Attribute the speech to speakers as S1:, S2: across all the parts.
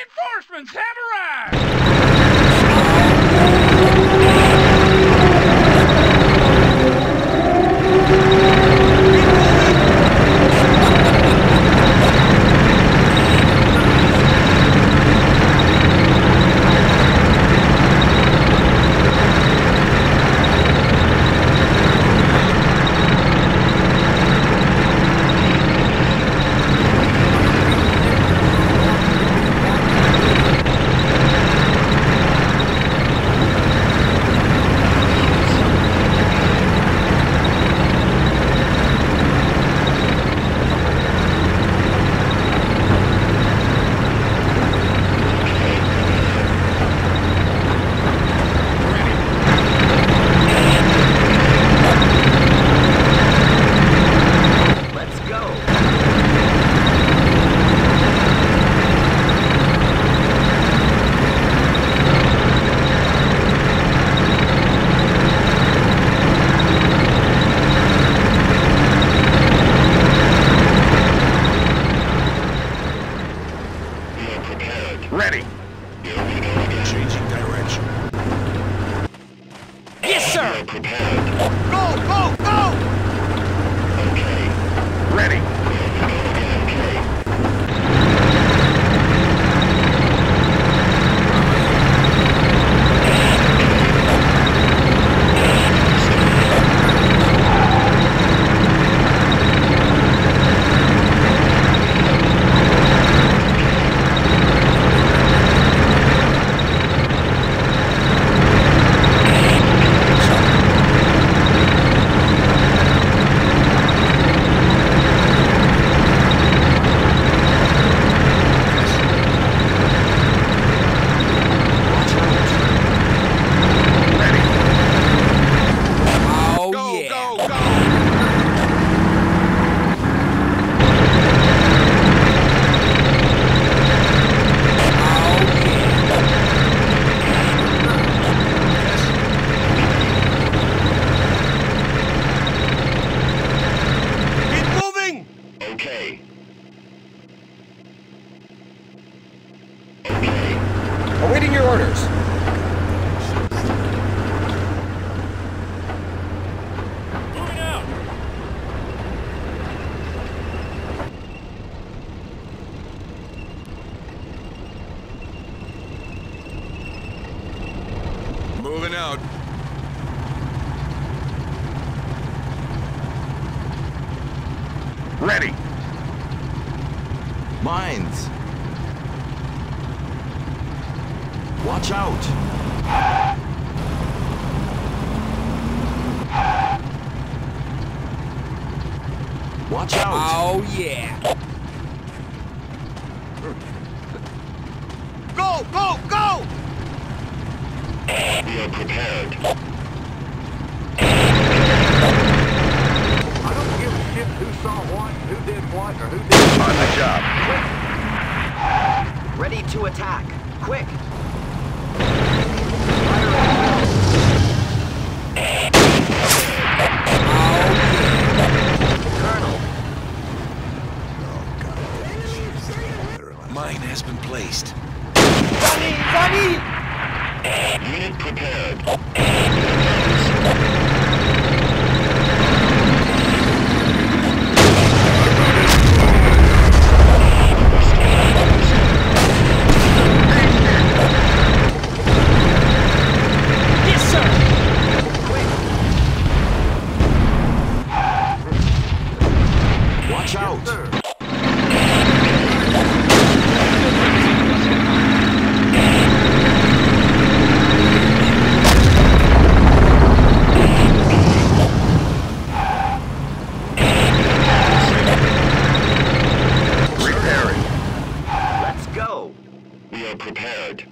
S1: Reinforcements have arrived!
S2: Mines. Watch out. Watch out.
S3: Oh, yeah.
S4: Go, go, go!
S5: We are prepared.
S6: I don't give a shit who saw what, who did what, or who did
S1: On the job.
S2: Ready to attack. Quick.
S4: Mine has been placed.
S5: Unit prepared.
S1: Sir!
S2: watch out.
S1: Repairing.
S2: Let's go.
S5: We are prepared.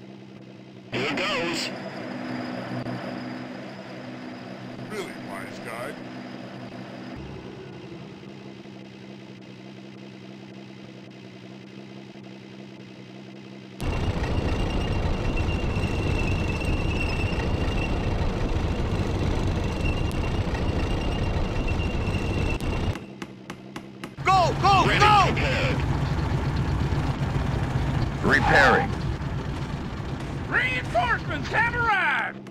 S5: Here goes.
S4: Really wise guy. Go, go,
S5: Ready
S4: go!
S5: prepared.
S1: Repairing.
S5: Reinforcements have arrived!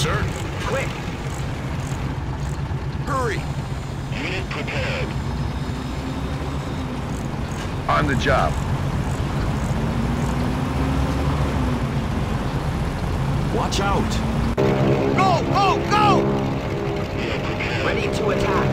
S7: Sir?
S2: Quick!
S4: Hurry!
S5: Unit prepared.
S1: On the job.
S3: Watch out!
S8: Go! Go! Go!
S2: Ready to attack.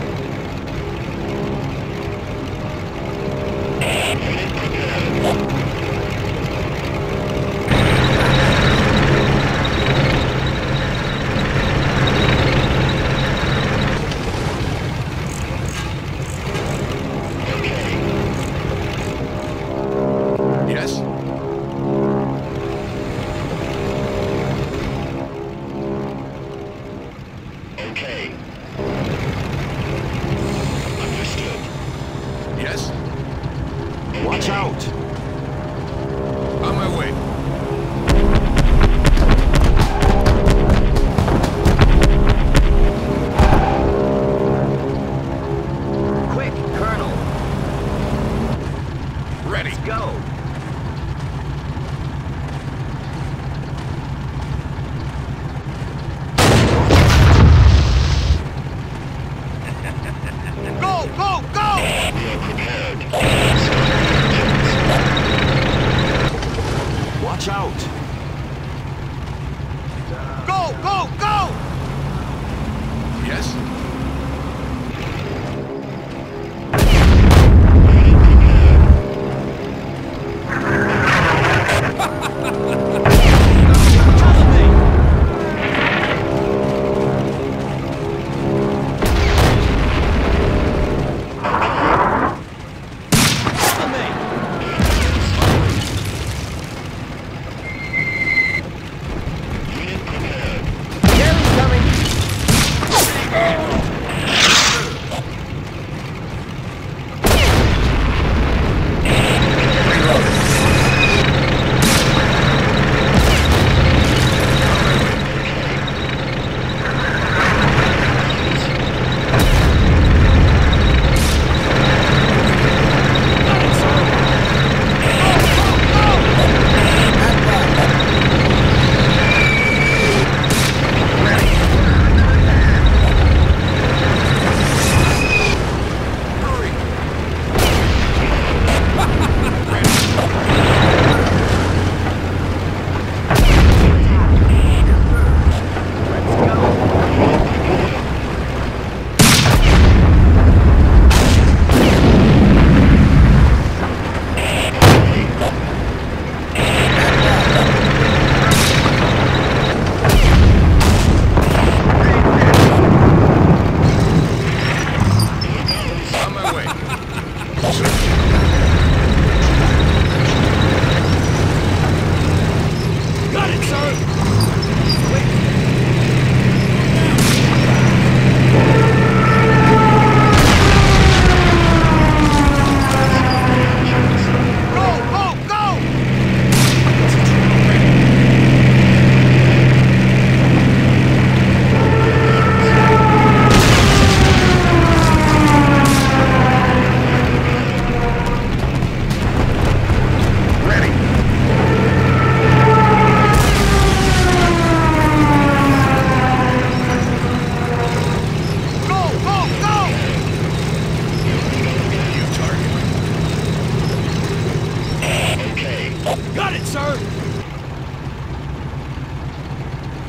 S4: sir.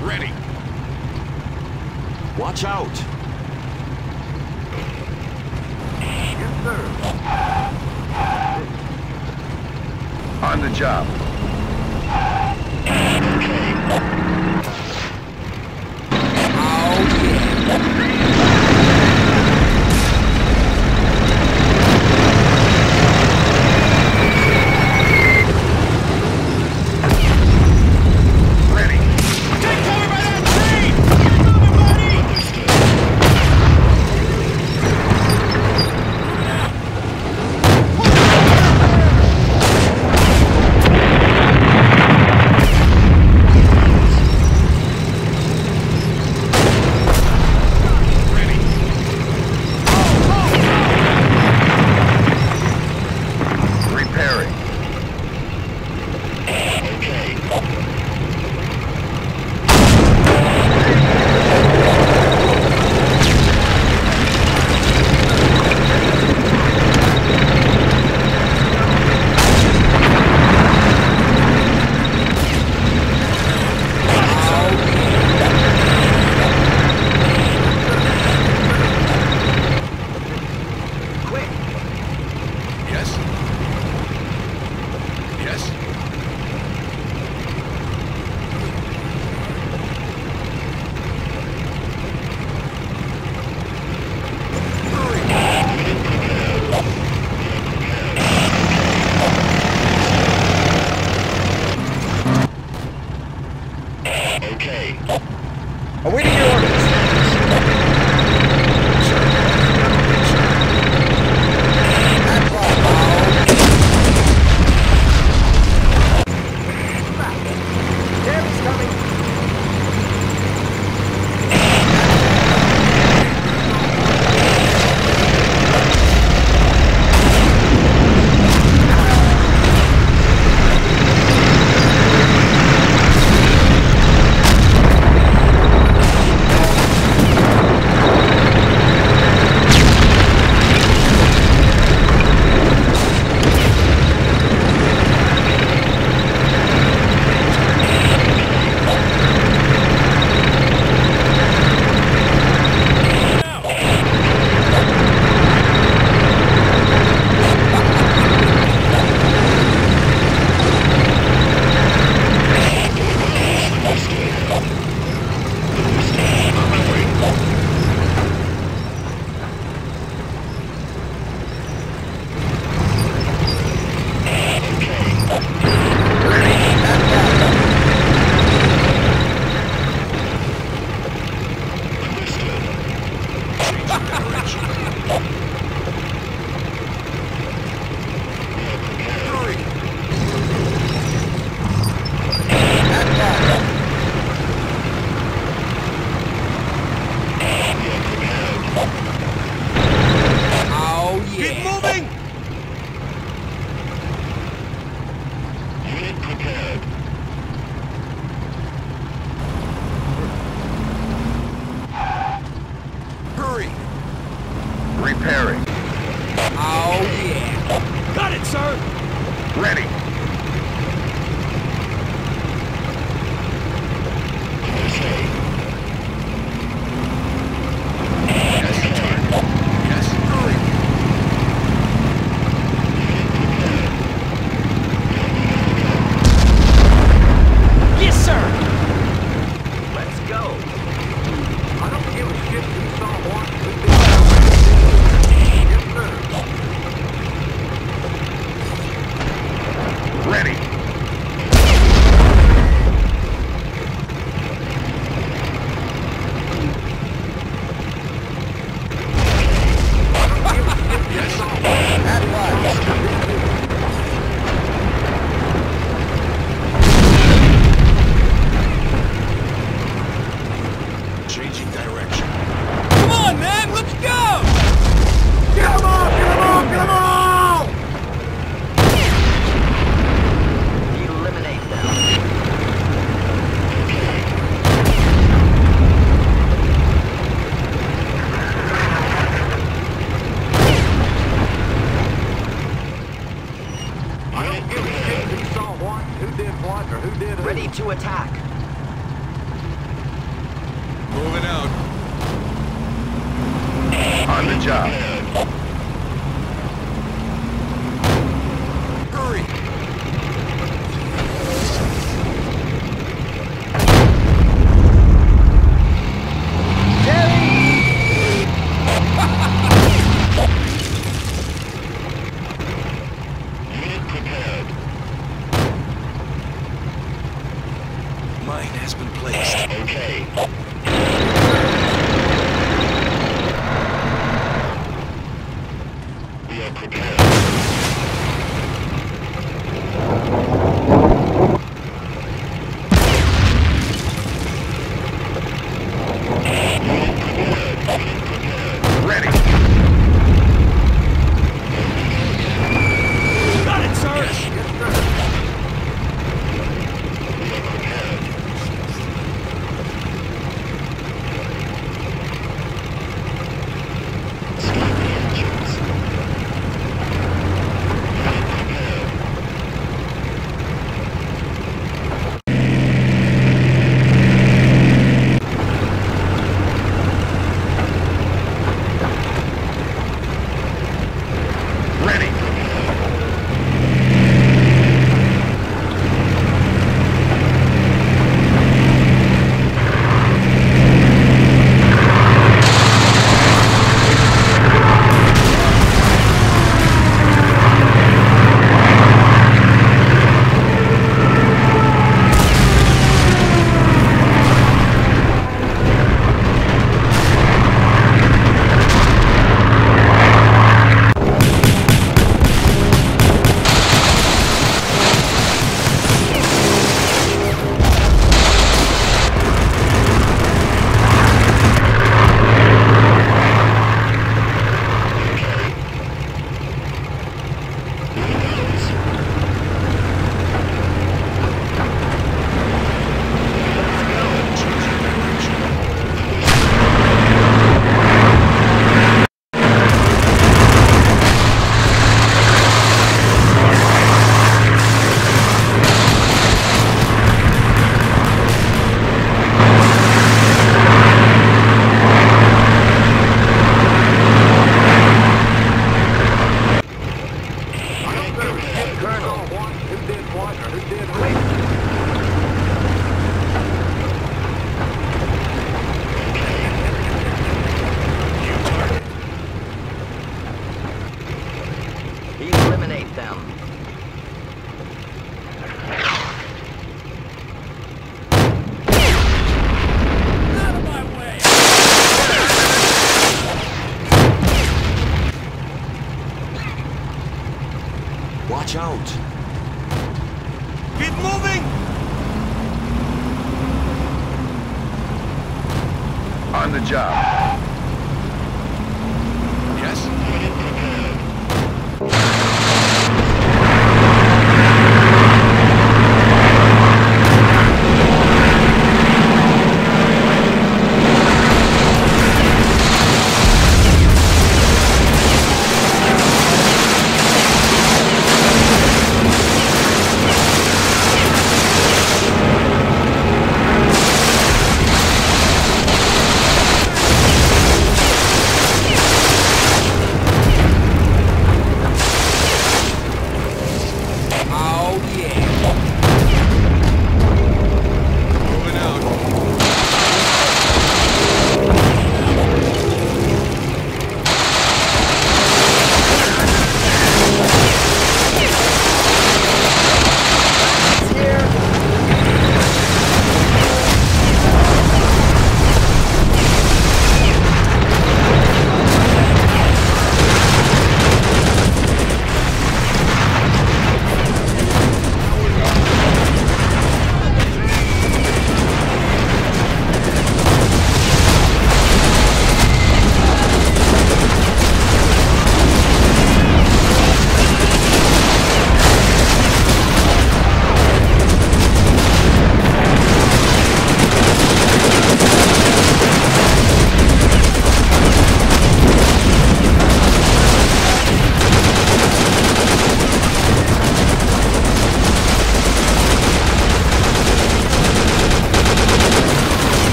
S1: Ready.
S3: Watch out.
S6: Yes, sir.
S1: On the job.
S5: Okay.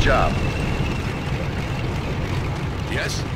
S1: Job.
S6: Yes?